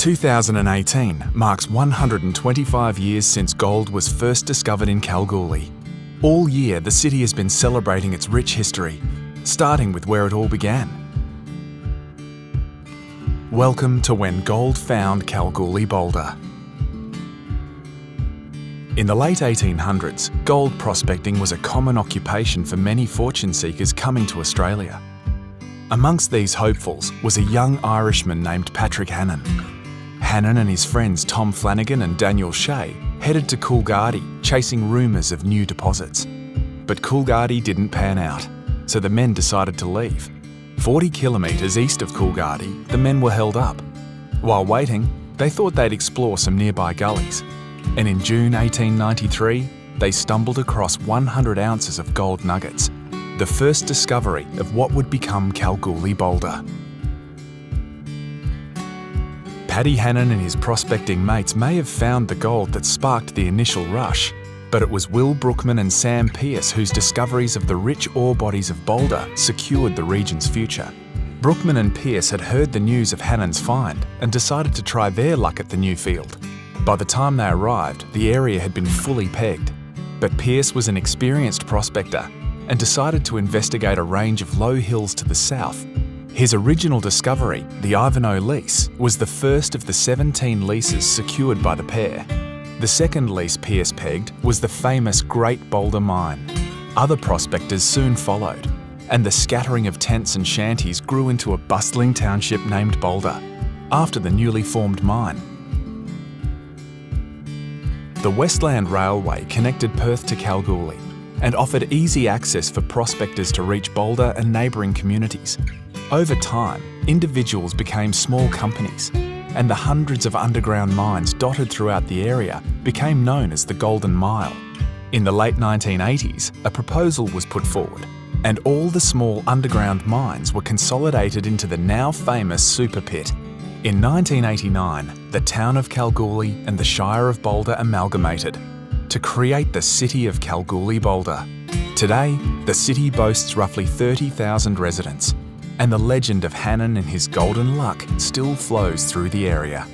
2018 marks 125 years since gold was first discovered in Kalgoorlie. All year, the city has been celebrating its rich history, starting with where it all began. Welcome to When Gold Found Kalgoorlie Boulder. In the late 1800s, gold prospecting was a common occupation for many fortune seekers coming to Australia. Amongst these hopefuls was a young Irishman named Patrick Hannan. Hannan and his friends Tom Flanagan and Daniel Shea headed to Coolgardie, chasing rumours of new deposits. But Coolgardie didn't pan out, so the men decided to leave. 40 kilometres east of Coolgardie, the men were held up. While waiting, they thought they'd explore some nearby gullies. And in June 1893, they stumbled across 100 ounces of gold nuggets, the first discovery of what would become Kalgoorlie Boulder. Paddy Hannan and his prospecting mates may have found the gold that sparked the initial rush, but it was Will Brookman and Sam Pearce whose discoveries of the rich ore bodies of Boulder secured the region's future. Brookman and Pearce had heard the news of Hannan's find and decided to try their luck at the new field. By the time they arrived, the area had been fully pegged, but Pearce was an experienced prospector and decided to investigate a range of low hills to the south his original discovery, the Ivanhoe lease, was the first of the 17 leases secured by the pair. The second lease Pearce pegged was the famous Great Boulder Mine. Other prospectors soon followed, and the scattering of tents and shanties grew into a bustling township named Boulder, after the newly formed mine. The Westland Railway connected Perth to Kalgoorlie and offered easy access for prospectors to reach Boulder and neighbouring communities. Over time, individuals became small companies, and the hundreds of underground mines dotted throughout the area became known as the Golden Mile. In the late 1980s, a proposal was put forward, and all the small underground mines were consolidated into the now famous Super Pit. In 1989, the town of Kalgoorlie and the Shire of Boulder amalgamated to create the city of Kalgoorlie Boulder. Today, the city boasts roughly 30,000 residents and the legend of Hannan and his golden luck still flows through the area.